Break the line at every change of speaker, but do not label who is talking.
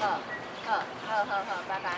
好好好好好拜拜。